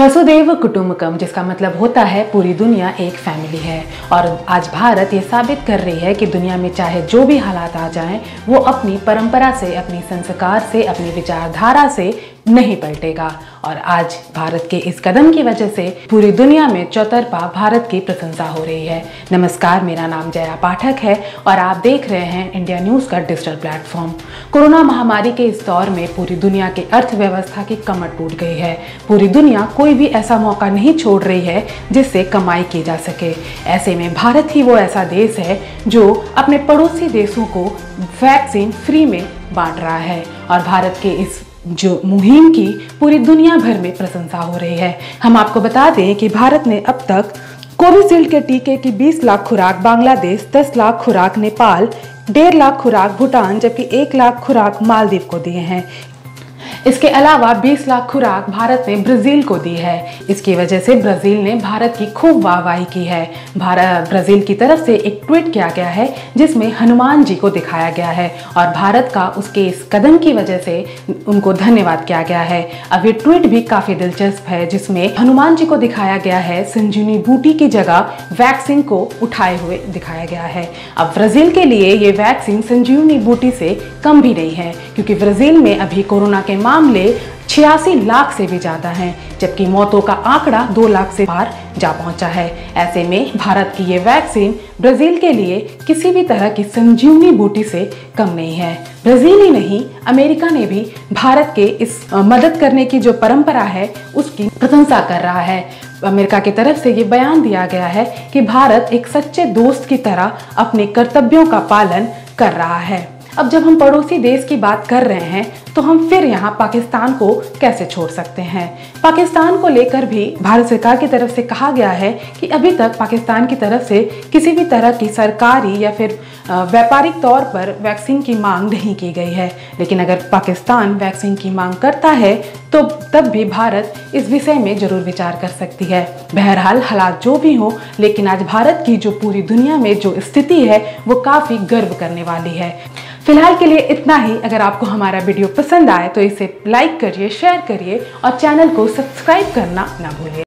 वसुदेव कुटुम्बकम, जिसका मतलब होता है पूरी दुनिया एक फैमिली है। और आज भारत ये साबित कर रही है कि दुनिया में चाहे जो भी हालात आ जाएँ, वो अपनी परंपरा से, अपनी संस्कार से, अपनी विचारधारा से नहीं पलटेगा। और आज भारत के इस कदम की वजह से पूरी दुनिया में चौतरफा भारत की प्रशंसा हो रही है। नमस्कार, मेरा नाम जया पाठक है और आप देख रहे हैं इंडिया न्यूज़ का डिजिटल प्लेटफॉर्म। कोरोना महामारी के इस दौर में पूरी दुनिया की अर्थव्यवस्था की कमर टूट गई है। पूरी दुनिया कोई भी ऐसा मौका नहीं छोड़ रही है जिससे कमाई की जा सके। ऐसे में भारत ही वो ऐसा देश है जो अपने पड़ोसी देशों को वैक्सीन फ्री में बांट रहा है और भारत के इस जो मुहिम की पूरी दुनिया भर में प्रशंसा हो रही है। हम आपको बता दें कि भारत ने अब तक कोविशील्ड के टीके की 20 लाख खुराक, बांग्लादेश 10 लाख खुराक, नेपाल डेढ़ लाख खुराक, भूटान जबकि एक लाख खुराक मालदीव को दिए हैं। इसके अलावा 20 लाख खुराक भारत ने ब्राज़ील को दी है। इसकी वजह से ब्राज़ील ने भारत की खूब वाहवाही की है। भारत, ब्राज़ील की तरफ़ से एक ट्वीट किया गया है, जिसमें हनुमान जी को दिखाया गया है और भारत का उसके इस कदम की वजह से उनको धन्यवाद किया गया है। अब ये ट्वीट भी काफ़ी दिलचस्प है, जिसमें हनुमान जी को दिखाया गया है, संजीवनी बूटी की जगह वैक्सीन को उठाए हुए दिखाया गया है। अब ब्राज़ील के लिए ये वैक्सीन संजीवनी बूटी से कम भी नहीं है, क्योंकि ब्राज़ील में अभी कोरोना के मामले छियासी लाख से भी ज़्यादा हैं, जबकि मौतों का आंकड़ा दो लाख से पार जा पहुँचा है। ऐसे में भारत की ये वैक्सीन ब्राज़ील के लिए किसी भी तरह की संजीवनी बूटी से कम नहीं है। ब्राज़ील ही नहीं, अमेरिका ने भी भारत के इस मदद करने की जो परंपरा है, उसकी प्रशंसा कर रहा है। अमेरिका की तरफ़ से ये बयान दिया गया है कि भारत एक सच्चे दोस्त की तरह अपने कर्तव्यों का पालन कर रहा है। अब जब हम पड़ोसी देश की बात कर रहे हैं तो हम फिर यहाँ पाकिस्तान को कैसे छोड़ सकते हैं? पाकिस्तान को लेकर भी भारत सरकार की तरफ़ से कहा गया है कि अभी तक पाकिस्तान की तरफ़ से किसी भी तरह की सरकारी या फिर व्यापारिक तौर पर वैक्सीन की मांग नहीं की गई है। लेकिन अगर पाकिस्तान वैक्सीन की मांग करता है तो तब भी भारत इस विषय में ज़रूर विचार कर सकती है। बहरहाल, हालात जो भी हो, लेकिन आज भारत की जो पूरी दुनिया में जो स्थिति है, वो काफ़ी गर्व करने वाली है। फ़िलहाल के लिए इतना ही। अगर आपको हमारा वीडियो पसंद आए तो इसे लाइक करिए शेयर करिए और चैनल को सब्सक्राइब करना ना भूलिए।